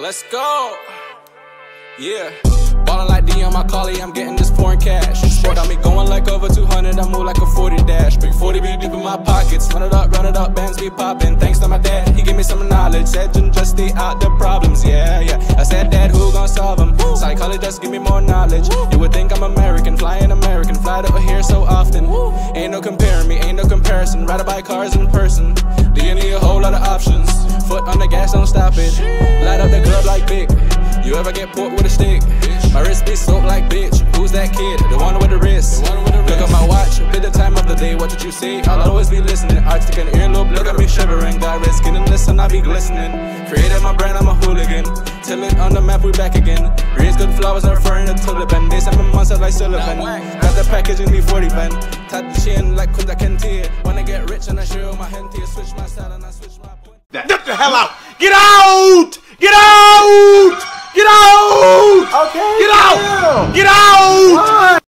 Let's go. Yeah. Ballin' like D on my collie, I'm getting this foreign cash. Sport got me going like over 200, I move like a 40 dash. Big 40 be deep in my pockets. Run it up, run it up, bands be poppin'. Thanks to my dad, he gave me some knowledge. Said just stay out the problems, yeah, yeah. I said, Dad, who gon' solve them? Psychology just give me more knowledge. You would think I'm American, flying American, fly over here so often. Ain't no comparing me, ain't no comparison. Ride a bike cars in person. Foot on the gas, don't stop it. Light up the club like big. You ever get put with a stick? My wrist be soaked like bitch. Who's that kid? The one with the wrist. Look at my watch, bit the time of the day. What did you say? I'll always be listening. Arctic and earlobe, look at me shivering. Got red skin and listen, I be glistening. Created my brand, I'm a hooligan. Till it on the map, we back again. Raise good flowers, I'm referring to tulip. And they send me monster like Sullivan. Got the package in me 40 van. Tap the chain like Kunta Kinte. When I get rich and I show my henty, switch my style and I switch my point. Get the hell out! Get out! Get out! Get out! Okay. Get out! Get out!